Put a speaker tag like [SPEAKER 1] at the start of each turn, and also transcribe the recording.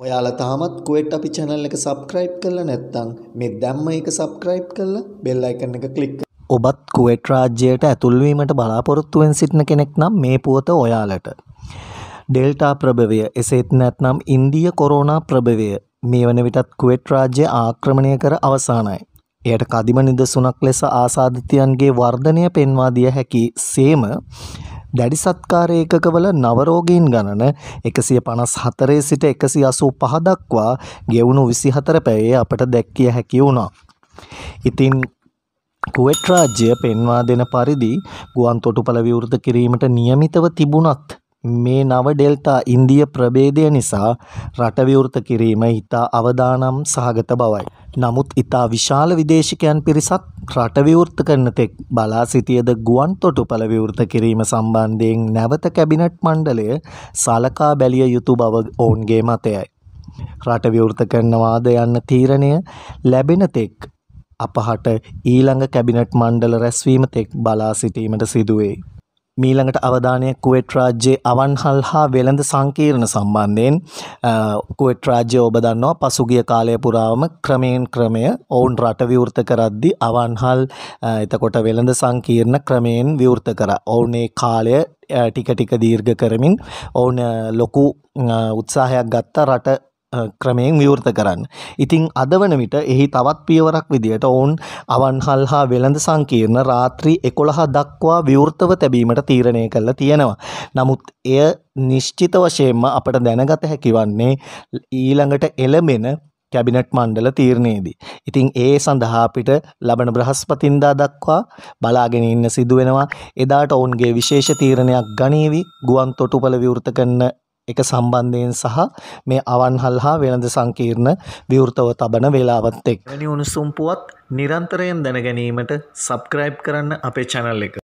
[SPEAKER 1] ඔයාලා තාමත් කුවෙට් අපි channel එක subscribe කරලා නැත්නම් මේ දැම්ම එක subscribe කරලා bell icon එක click
[SPEAKER 2] ඔබත් කුවෙට් රාජ්‍යයට ඇතුල්වීමට බලාපොරොත්තුවෙන් සිටින කෙනෙක් නම් මේ පුවත ඔයාලට. ඩෙල්ටා ප්‍රභවය එසේත් නැත්නම් ඉන්දිය කොරෝනා ප්‍රභවය මේ වන විටත් කුවෙට් රාජ්‍ය ආක්‍රමණය කර අවසානයි. එයට කදිම නිදසුනක් ලෙස ආසාධිතයන්ගේ වර්ධනය පෙන්වා දිය හැකි සේම දැඩි සත්කාර ඒකකවල නවරෝගීන් ගණන එකසිය පනස් හතරේ සිට එකසි අසූ පහදක්වා ගෙවුණු විසිහතර පැයේ අපට දැක්කිය හැකි වුණා. ඉතින් කුවෙට් රාජ්‍ය පෙන්වා දෙන පරිදි ගුවන් තොටුපළ විවෘත කිරීමට නියමිතව තිබුණත් මේ නව ඩෙල්ටා ඉන්දිය ප්‍රභේදය නිසා රට විවෘත කිරීම ඉතා අවදානම් සහගත බවයි. නමුත් ඉතා විශාල විදේශිකයන් පිරිසක් රට විවෘත කරන තෙක් බලා සිටියද ගුවන් තොටුපළ විවෘත කිරීම සම්බන්ධයෙන් නැවත කැබිනට් මණ්ඩලය සලකා බැලිය යුතු බව ඔවුන්ගේ මතයයි. රට විවෘත කරනවාද යන්න තීරණය ලැබෙන තෙක් අපහට ඊළඟ කැබිනට් මණ්ඩල රැස්වීම තෙක් බලා සිටීමට සිදුවේ. මීළඟට අවධානය කුවෙට් රාජ්‍යයේ අවන්හල් හා වෙළඳ සංකීර්ණ සම්බන්ධයෙන් කුවෙට් රාජ්‍ය ඔබ දන්නවා පසුගිය කාලය පුරාම ක්‍රමයෙන් ක්‍රමය ඔවුන් රට විවෘත කරද්දි අවන්හල් එතකොට වෙළඳ සංකීර්ණ ක්‍රමයෙන් විවෘත කර. ඔවුන් ඒ කාලය ටික ටික දීර්ඝ කරමින් ඔවුන් ලොකු උත්සාහයක් ගත්ත රට ක්‍රමයෙන් විවෘත කරන්න. ඉතිං අද වන විට එහි තවත් පියවරක් විදියට ඔවුන් අවන්හල් හා වෙළඳ සංකීර්ණ රාත්‍රී එකොළහ දක්වා විවෘතව තැබීමට තීරණය කරලා තියෙනවා. නමුත් එය නිශ්චිත වශයෙන්ම අපට දැනගත හැකිවන්නේ ඊළඟට එළඹෙන කැබිනට් මණ්ඩල තීරණයේදී. ඉතින් ඒ සඳහා අපිට ලබන බ්‍රහස්පතින්දා දක්වා බලාගෙන ඉන්න සිදුවෙනවා. එදාට ඔවුන්ගේ විශේෂ තීරණයක් ගනීවි ගුවන් තොටුපළ විවෘත කරන එක සම්බන්ධයෙන් සහ මේ අවන්හල් හා වෙළඳ සංකීර්ණ විවෘතව තබන වෙලාවත් එක්.
[SPEAKER 1] වැනි උණුසුම් පුවත් නිරන්තරයෙන් දැනගැනීමට සබස්ක්‍රයිබ් කරන්න අපේ channel එක.